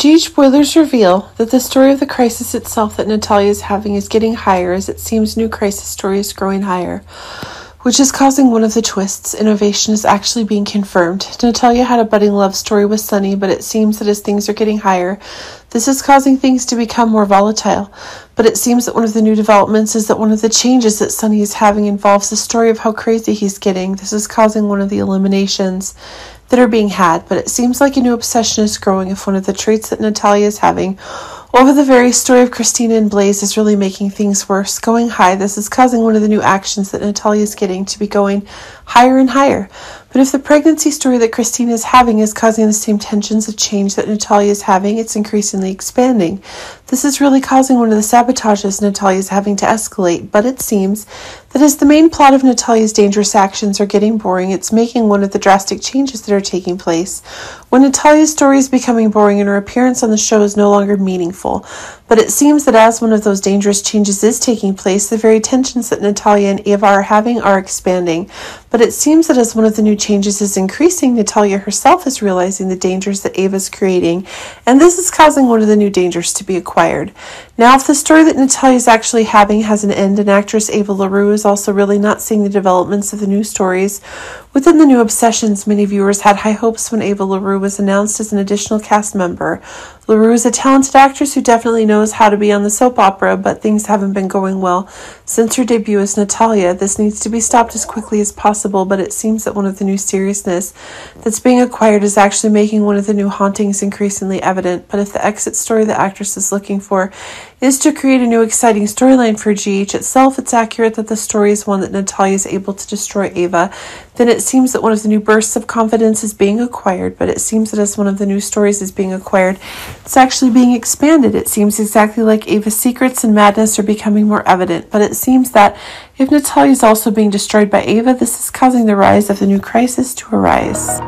GH Boilers reveal that the story of the crisis itself that Natalia is having is getting higher as it seems new crisis story is growing higher which is causing one of the twists. Innovation is actually being confirmed. Natalia had a budding love story with Sonny, but it seems that as things are getting higher, this is causing things to become more volatile. But it seems that one of the new developments is that one of the changes that Sonny is having involves the story of how crazy he's getting. This is causing one of the eliminations that are being had, but it seems like a new obsession is growing if one of the traits that Natalia is having over the very story of Kristina and Blaze is really making things worse. Going high, this is causing one of the new actions that Natalia is getting to be going higher and higher. But if the pregnancy story that Kristina is having is causing the same tensions of change that Natalia is having, it's increasingly expanding. This is really causing one of the sabotages Natalia is having to escalate, but it seems that as the main plot of Natalia's dangerous actions are getting boring, it's making one of the drastic changes that are taking place. When Natalia's story is becoming boring and her appearance on the show is no longer meaningful, but it seems that as one of those dangerous changes is taking place, the very tensions that Natalia and Ava are having are expanding. But it seems that as one of the new changes is increasing, Natalia herself is realizing the dangers that Ava is creating, and this is causing one of the new dangers to be acquired. Now, if the story that Natalia is actually having has an end, and actress Eva LaRue is also really not seeing the developments of the new stories within the new obsessions, many viewers had high hopes when Eva LaRue was announced as an additional cast member. LaRue is a talented actress who definitely knows how to be on the soap opera, but things haven't been going well since her debut as Natalia. This needs to be stopped as quickly as possible, but it seems that one of the new seriousness that's being acquired is actually making one of the new hauntings increasingly evident. But if the exit story the actress is looking for is to create a new exciting storyline for GH itself, it's accurate that the story is one that Natalia is able to destroy Ava. Then it seems that one of the new bursts of confidence is being acquired, but it seems that as one of the new stories is being acquired, it's actually being expanded. It seems exactly like Ava's secrets and madness are becoming more evident, but it seems that if Natalia is also being destroyed by Ava, this is causing the rise of the new crisis to arise.